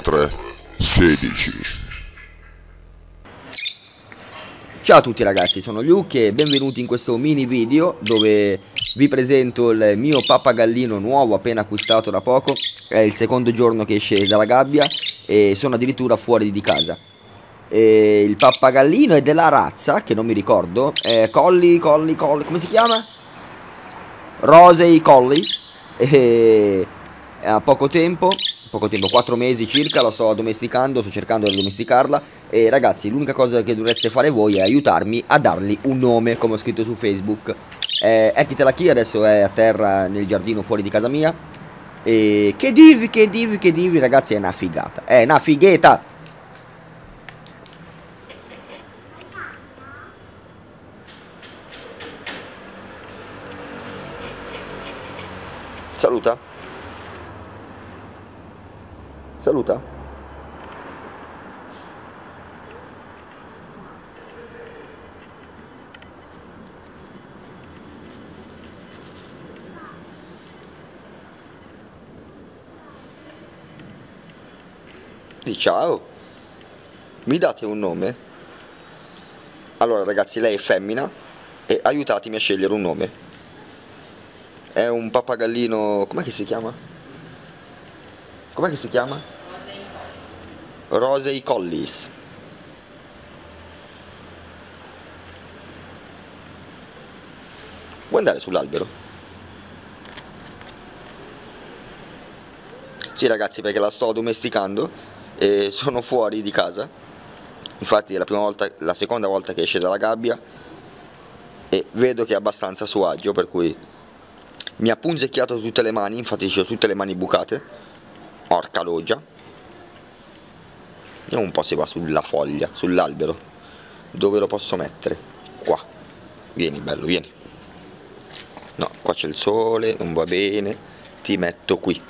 33 16 Ciao a tutti ragazzi, sono Luke e benvenuti in questo mini video dove vi presento il mio pappagallino nuovo appena acquistato da poco. È il secondo giorno che esce dalla gabbia e sono addirittura fuori di casa. E Il pappagallino è della razza, che non mi ricordo, è Collie, Collie, Collie, come si chiama? Rosei Collies e ha poco tempo poco tempo, 4 mesi circa, la sto addomesticando, sto cercando di addomesticarla e ragazzi l'unica cosa che dovreste fare voi è aiutarmi a dargli un nome come ho scritto su Facebook. Eh, Epitela Key adesso è a terra nel giardino fuori di casa mia e che divi, che divi, che divi ragazzi è una figata, è una fighetta. Saluta. Saluta. Di ciao. Mi date un nome? Allora ragazzi, lei è femmina e aiutatemi a scegliere un nome. È un pappagallino... com'è che si chiama? Com'è che si chiama? Rosei Collis. Vuoi andare sull'albero? Sì ragazzi perché la sto domesticando e sono fuori di casa Infatti è la volta, la seconda volta che esce dalla gabbia E vedo che è abbastanza a suo agio per cui Mi ha punzecchiato tutte le mani, infatti ho tutte le mani bucate Orca loggia Vediamo un po' se va sulla foglia, sull'albero. Dove lo posso mettere? Qua. Vieni bello, vieni. No, qua c'è il sole, non va bene. Ti metto qui.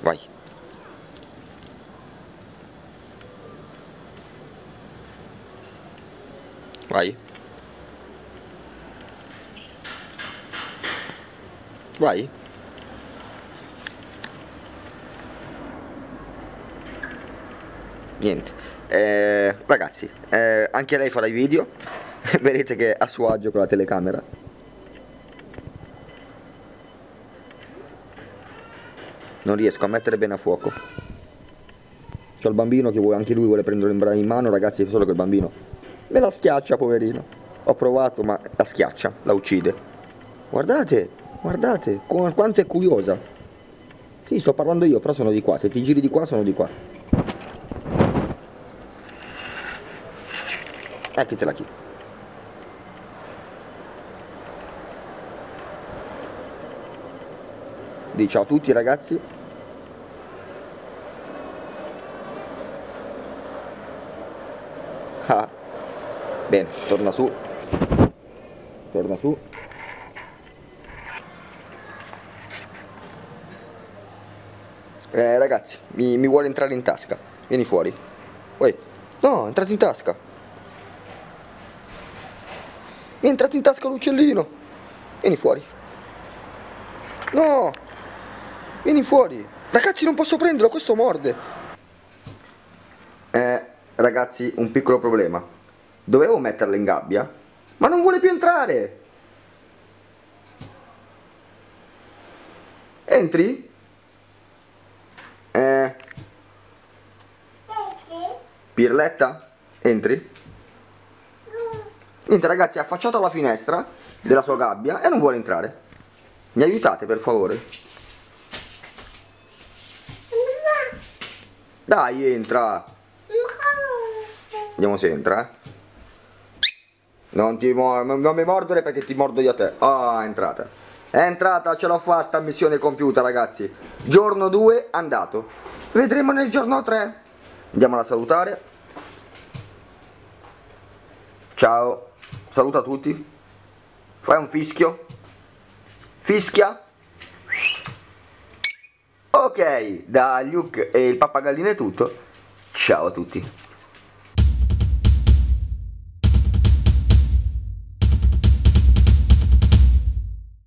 Vai. Vai. Vai. Niente. Eh, ragazzi eh, anche lei farà i video. Vedete che è a suo agio con la telecamera. Non riesco a mettere bene a fuoco. C'ho il bambino che vuole, anche lui vuole prendere in mano ragazzi solo che il bambino me la schiaccia poverino. Ho provato ma la schiaccia la uccide. Guardate guardate quanto è curiosa. Sì sto parlando io però sono di qua. Se ti giri di qua sono di qua Eccitela qui. Di ciao a tutti ragazzi. Ah. Bene, torna su. Torna su. Eh, ragazzi, mi, mi vuole entrare in tasca. Vieni fuori. Uè. No, è entrato in tasca. Mi è entrato in tasca l'uccellino. Vieni fuori. No. Vieni fuori. Ragazzi, non posso prenderlo, questo morde. Eh, ragazzi, un piccolo problema. Dovevo metterla in gabbia, ma non vuole più entrare. Entri? Eh. Pirletta? Entri? Niente ragazzi, è affacciato alla finestra della sua gabbia e non vuole entrare. Mi aiutate per favore? Dai, entra. Vediamo se entra, eh. Non, ti non mi mordere perché ti mordo io a te. Ah, oh, è entrata. È entrata, ce l'ho fatta, missione compiuta ragazzi. Giorno 2, andato. Vedremo nel giorno 3. Andiamo a salutare. Ciao. Saluta tutti. Fai un fischio. Fischia. Ok, da Luke e il pappagallino è tutto. Ciao a tutti.